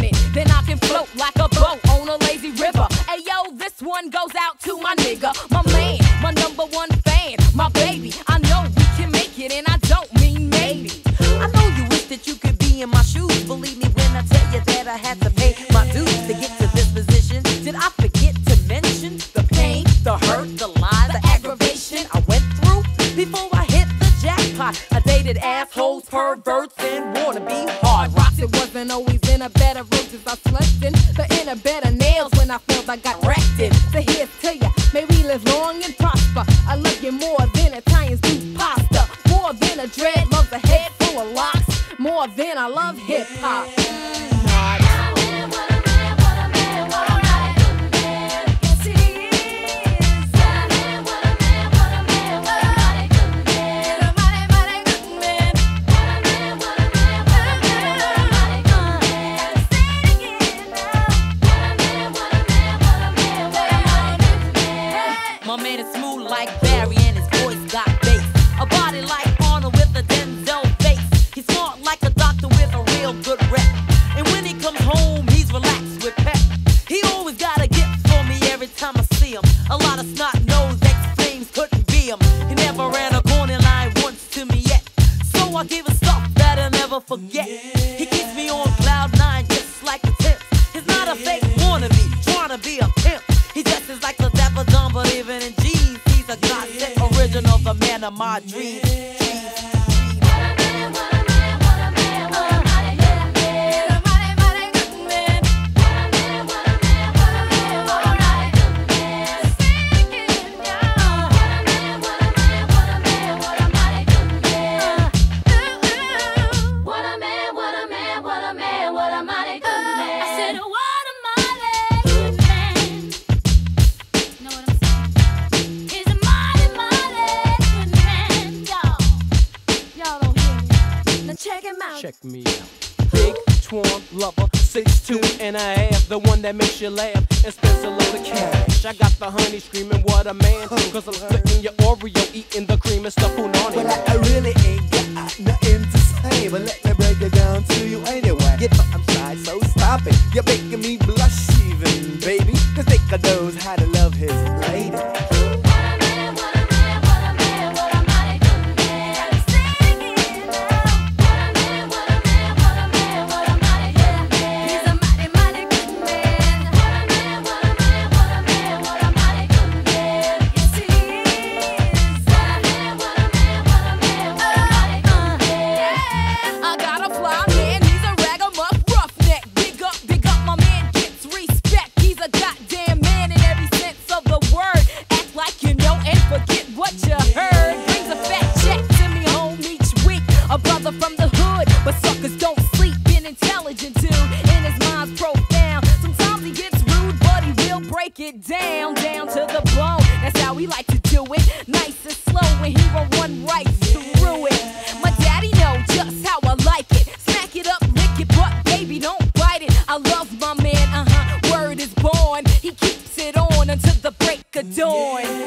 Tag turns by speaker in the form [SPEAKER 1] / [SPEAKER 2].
[SPEAKER 1] it. Then I can float like a boat on a lazy river. Hey yo, this one goes out to my nigga, my man, my number one fan, my baby. I know we can make it, and I don't mean maybe.
[SPEAKER 2] I know you wish that you could be in my shoes. Believe me when I tell you that I had to pay my dues to get to this position. Did I forget to mention the pain, the hurt, the lies, the aggravation I went through before I hit the jackpot? I dated assholes, perverts, and wannabes
[SPEAKER 1] in a bed of roses I slept in, but in a bed of nails when I felt I got wrecked in. So here's to ya, may we live long and prosper. I love you more than Italians do pasta, more than a dread loves a head full of locks, more than I love
[SPEAKER 2] body like Arnold with a Denzel face. He's smart like a doctor with a real good rep. And when he comes home, he's relaxed with pep. He always got a gift for me every time I see him. A lot of snot nosed ex flames couldn't be him. He never ran a corner line once to me yet. So I give him stuff that I'll never forget. Original,
[SPEAKER 3] check him out. Check me out. Big Twan lover, six two and a half, the one that makes you laugh and spends a of cash. I got the honey screaming, what a man, cause I'm splitting your Oreo, eating the cream and stuff on Well, it. I,
[SPEAKER 4] I really ain't got nothing to say, but let me break it down to you anyway. Get I'm shy, so stop it. You're making
[SPEAKER 1] break it down, down to the bone. That's how we like to do it. Nice and slow, and he will run right through it. My daddy know just how I like it. Smack it up, lick it, but baby, don't bite it. I love my man, uh huh. Word is born. He keeps it on until the break of dawn.